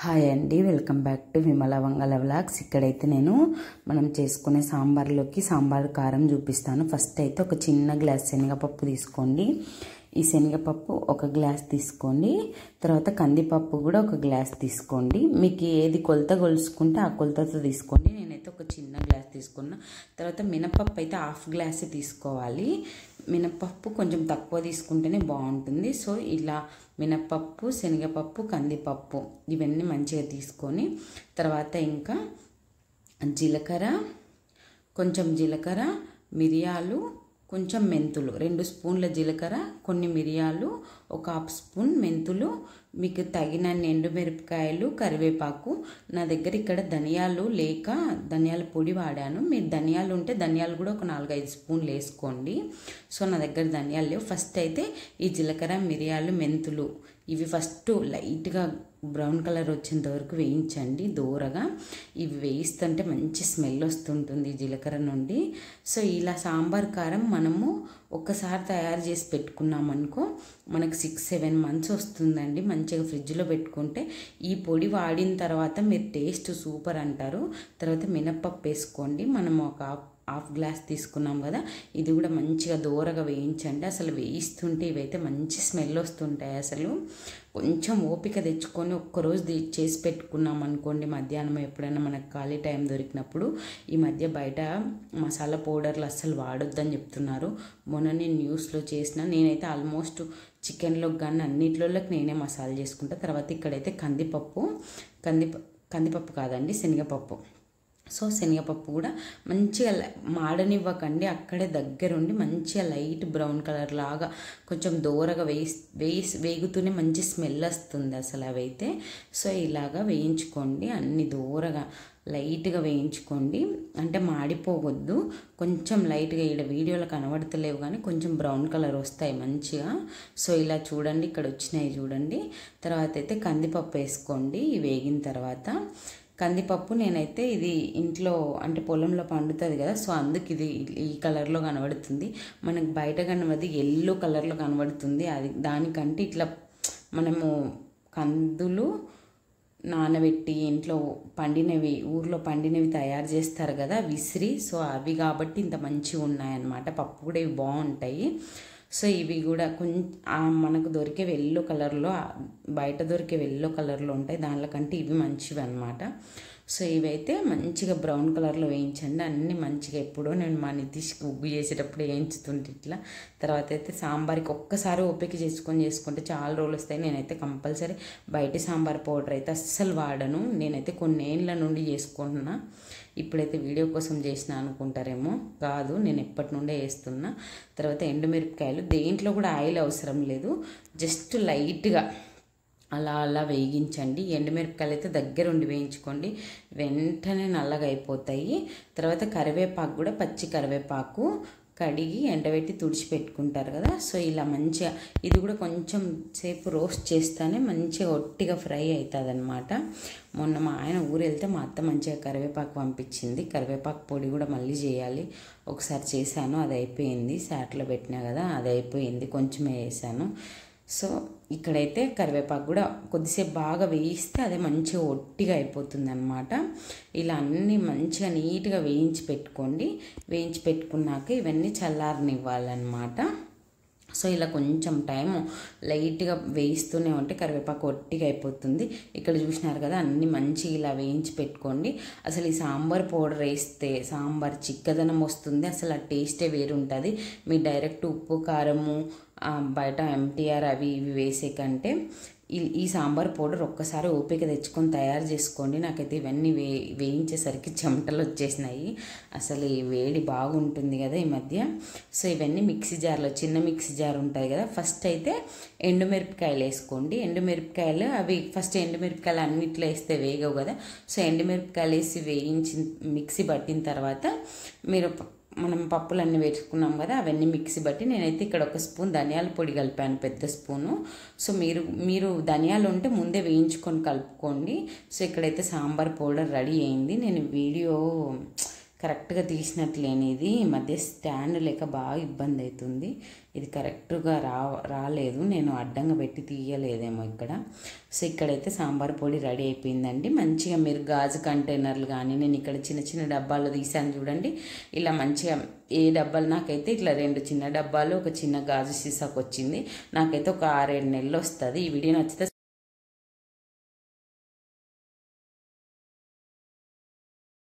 Hi అండి welcome back to Vimala Vangala vlogs. ఇక్కడైతే నేను మనం చేసుకునే సాంబార్లోకి సాంబార్ కారం చూపిస్తాను. ఫస్ట్ అయితే ఒక చిన్న గ్లాస్ శనగపప్పు తీసుకోండి. ఈ శనగపప్పు ఒక గ్లాస్ తీసుకోండి. తర్వాత కందిపప్పు కూడా ఒక గ్లాస్ తీసుకోండి. మీకు ఏది కొలత కొలుసుకుంటే ఆ కొలతతో తీసుకోండి. నేనైతే ఒక చిన్న గ్లాస్ తీసుకున్నా. తర్వాత మినపప్పు అయితే హాఫ్ గ్లాస్ తీసుకోవాలి. మినపప్పు కొంచెం తక్కువ తీసుకుంటేనే బాగుంటుంది. సో ఇలా మినపప్పు శనగపప్పు కందిపప్పు ఇవన్నీ మంచిగా తీసుకొని తర్వాత ఇంకా జీలకర్ర కొంచెం జీలకర్ర మిరియాలు కొంచెం మెంతులు. రెండు స్పూన్ల జీలకర్ర కొన్ని మిరియాలు ఒక హాఫ్ స్పూన్ మెంతులు మీకు తగిన ఎండుమిరపకాయలు కరివేపాకు. నా దగ్గర ఇక్కడ ధనియాలు లేక ధనియాల పొడి వాడాను. మీరు ధనియాలు ఉంటే ధనియాలు కూడా ఒక నాలుగైదు స్పూన్లు వేసుకోండి. సో నా దగ్గర ధనియాలు లేవు. ఫస్ట్ అయితే ఈ జీలకర్ర మిరియాలు మెంతులు ఇవి ఫస్ట్ లైట్గా బ్రౌన్ కలర్ వచ్చేంత వరకు వేయించండి దూరగా. ఇవి వేయిస్తుంటే మంచి స్మెల్ వస్తుంటుంది జీలకర్ర నుండి. సో ఇలా సాంబార్ కారం మనము ఒక్కసారి తయారు చేసి పెట్టుకున్నామనుకో మనకు సిక్స్ సెవెన్ మంత్స్ వస్తుందండి. మంచిగా ఫ్రిడ్జ్లో పెట్టుకుంటే ఈ పొడి వాడిన తర్వాత మీరు టేస్ట్ సూపర్ అంటారు. తర్వాత మినప్పప్పు వేసుకోండి. మనం ఒక హాఫ్ గ్లాస్ తీసుకున్నాం కదా ఇది కూడా మంచిగా దూరగా వేయించండి. అసలు వేయిస్తుంటే ఇవైతే మంచి స్మెల్ వస్తుంటాయి అసలు. కొంచెం ఓపిక తెచ్చుకొని ఒక్కరోజు చేసి పెట్టుకున్నాం అనుకోండి మధ్యాహ్నం ఎప్పుడైనా మనకు ఖాళీ టైం దొరికినప్పుడు. ఈ మధ్య బయట మసాలా పౌడర్లు అస్సలు వాడొద్దని చెప్తున్నారు. మొన్న నేను న్యూస్లో చేసిన నేనైతే ఆల్మోస్ట్ చికెన్లో కానీ అన్నిట్లోకి నేనే మసాలా చేసుకుంటా. తర్వాత ఇక్కడైతే కందిపప్పు కంది కందిపప్పు కాదండి శనగపప్పు. సో శనగపప్పు కూడా మంచిగా మాడనివ్వకండి అక్కడే దగ్గరుండి మంచిగా లైట్ బ్రౌన్ కలర్ లాగా కొంచెం దూరగా వేయి వేసి వేగుతూనే మంచి స్మెల్ వస్తుంది అసలు అవైతే. సో ఇలాగా వేయించుకోండి అన్ని దూరగా లైట్గా వేయించుకోండి. అంటే మాడిపోవద్దు కొంచెం లైట్గా ఇక్కడ వీడియోలో కనబడతలేవు కానీ కొంచెం బ్రౌన్ కలర్ వస్తాయి మంచిగా. సో ఇలా చూడండి ఇక్కడ వచ్చినాయి చూడండి. తర్వాత అయితే కందిపప్పు వేసుకోండి వేగిన తర్వాత. కందిపప్పు నేనైతే ఇది ఇంట్లో అంటే పొలంలో పండుతుంది కదా సో అందుకు ఇది ఈ కలర్లో కనబడుతుంది. మనకు బయట కనబడి ఎల్లో కలర్లో కనబడుతుంది. అది దానికంటే ఇట్లా మనము కందులు నానబెట్టి ఇంట్లో పండినవి ఊర్లో పండినవి తయారు చేస్తారు కదా విసిరి. సో అవి కాబట్టి ఇంత మంచిగా ఉన్నాయన్నమాట. పప్పు కూడా ఇవి బాగుంటాయి. సో ఇవి కూడా కొంచెం మనకు దొరికే ఎల్లో కలర్లో బయట దొరికే ఎల్లో కలర్లో ఉంటాయి. దానిలో కంటే ఇవి మంచివి అనమాట సో ఇవైతే మంచిగా బ్రౌన్ కలర్లో వేయించండి. అన్నీ మంచిగా ఎప్పుడో నేను మా నితీష్కి ఉగ్గు చేసేటప్పుడు వేయించుతుంటే ఇట్లా. తర్వాత అయితే సాంబార్కి ఒక్కసారి ఓపిక చేసుకొని చేసుకుంటే చాలా రోజులు వస్తాయి. నేనైతే కంపల్సరీ బయట సాంబార్ పౌడర్ అయితే అస్సలు వాడను. నేనైతే కొన్ని ఏళ్ళ నుండి చేసుకుంటున్నా. ఇప్పుడైతే వీడియో కోసం చేసిన అనుకుంటారేమో? కాదు నేను ఎప్పటి నుండే వేస్తున్నా. తర్వాత ఎండుమిరపకాయలు దేంట్లో కూడా ఆయిల్ అవసరం లేదు. జస్ట్ లైట్గా అలా అలా వేయించండి. ఎండుమిరపకాయలు అయితే దగ్గర ఉండి వేయించుకోండి. వెంటనే నల్లగా అయిపోతాయి తర్వాత కరివేపాకు కూడా పచ్చి కరివేపాకు కడిగి ఎండబెట్టి తుడిచిపెట్టుకుంటారు కదా. సో ఇలా మంచిగా ఇది కూడా కొంచెం సేపు రోస్ట్ చేస్తేనే మంచిగా ఒట్టిగా ఫ్రై అవుతుంది అనమాట మొన్న మా ఆయన ఊరు వెళ్తే మా అత్త మంచిగా కరివేపాకు పంపించింది. కరివేపాకు పొడి కూడా మళ్ళీ చేయాలి. ఒకసారి చేశాను అది అయిపోయింది. సాట్లో పెట్టినా కదా అది అయిపోయింది. కొంచెమే వేసాను సో ఇక్కడైతే కరివేపాకు కూడా కొద్దిసేపు బాగా వేయిస్తే అదే మంచిగా ఒట్టిగా అయిపోతుంది అనమాట ఇలా అన్నీ మంచిగా నీట్గా వేయించి పెట్టుకోండి. వేయించి పెట్టుకున్నాక ఇవన్నీ చల్లారనివ్వాలన్నమాట. సో ఇలా కొంచెం టైం లైట్గా వేయిస్తూనే ఉంటే కరివేపాకు ఒట్టిగా అయిపోతుంది. ఇక్కడ చూసినారు కదా అన్నీ మంచిగా ఇలా వేయించి పెట్టుకోండి. అసలు ఈ సాంబార్ పౌడర్ వేస్తే సాంబార్ చిక్కదనం వస్తుంది. అసలు ఆ టేస్టే వేరుంటుంది. మీ డైరెక్ట్ ఉప్పు కారము బయట ఎంటీఆర్ అవి ఇవి వేసే కంటే ఈ ఈ సాంబార్ పౌడర్ ఒక్కసారి ఓపిక తెచ్చుకొని తయారు చేసుకోండి. నాకైతే ఇవన్నీ వే వేయించేసరికి చెమటలు వచ్చేసినాయి. అసలు ఈ వేడి బాగుంటుంది కదా ఈ మధ్య. సో ఇవన్నీ మిక్సీ జార్లో చిన్న మిక్సీ జార్ ఉంటుంది కదా. ఫస్ట్ అయితే ఎండుమిరపకాయలు వేసుకోండి. ఎండుమిరపకాయలు అవి ఫస్ట్ ఎండుమిరపకాయలు అన్నిట్లో వేస్తే వేగవు కదా. సో ఎండుమిరపకాయలు వేసి వేయించి మిక్సీ పట్టిన తర్వాత మీరు మనం పప్పులన్నీ వేసుకున్నాం కదా అవన్నీ మిక్సీ బట్టి నేనైతే ఇక్కడ ఒక స్పూన్ ధనియాల పొడి కలిపాను పెద్ద స్పూను. సో మీరు మీరు ధనియాలు ఉంటే ముందే వేయించుకొని కలుపుకోండి. సో ఇక్కడైతే సాంబార్ పౌడర్ రెడీ అయింది. నేను వీడియో కరెక్ట్గా తీసినట్లేని ఇది ఈ మధ్య స్టాండ్ లేక బాగా ఇబ్బంది అవుతుంది ఇది కరెక్ట్గా రా రాలేదు. నేను అడ్డంగా పెట్టి తీయలేదేమో ఇక్కడ. సో ఇక్కడైతే సాంబార్ పొడి రెడీ అయిపోయిందండి. మంచిగా మీరు గాజు కంటైనర్లు కానీ నేను ఇక్కడ చిన్న చిన్న డబ్బాలు తీసాను చూడండి. ఇలా మంచిగా ఏ డబ్బాలు నాకైతే ఇట్లా రెండు చిన్న డబ్బాలు ఒక చిన్న గాజు సీసాకు వచ్చింది నాకైతే ఒక ఆరేడు నెలలు వస్తుంది. ఈ వీడియో నచ్చితే